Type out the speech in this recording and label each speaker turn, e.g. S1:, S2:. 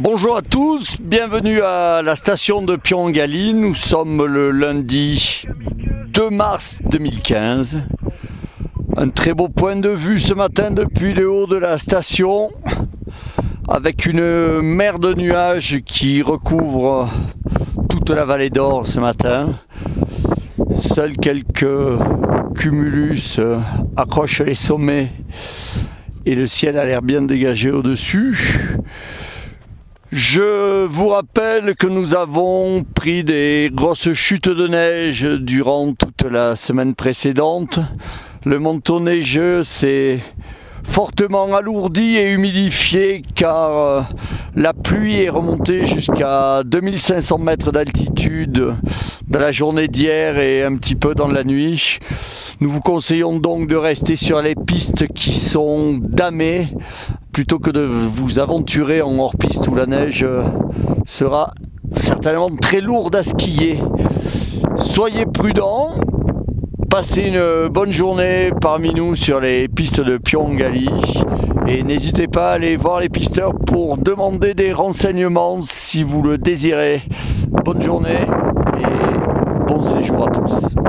S1: Bonjour à tous, bienvenue à la station de Pyongali. Nous sommes le lundi 2 mars 2015. Un très beau point de vue ce matin depuis le haut de la station avec une mer de nuages qui recouvre toute la vallée d'Or ce matin. Seuls quelques cumulus accrochent les sommets et le ciel a l'air bien dégagé au-dessus. Je vous rappelle que nous avons pris des grosses chutes de neige durant toute la semaine précédente. Le manteau neigeux s'est fortement alourdi et humidifié car euh, la pluie est remontée jusqu'à 2500 mètres d'altitude dans la journée d'hier et un petit peu dans la nuit. Nous vous conseillons donc de rester sur les pistes qui sont damées plutôt que de vous aventurer en hors-piste où la neige euh, sera certainement très lourde à skier. Soyez prudents, passez une bonne journée parmi nous sur les pistes de Pyongali et n'hésitez pas à aller voir les pisteurs pour demander des renseignements si vous le désirez. Bonne journée et bon séjour à tous.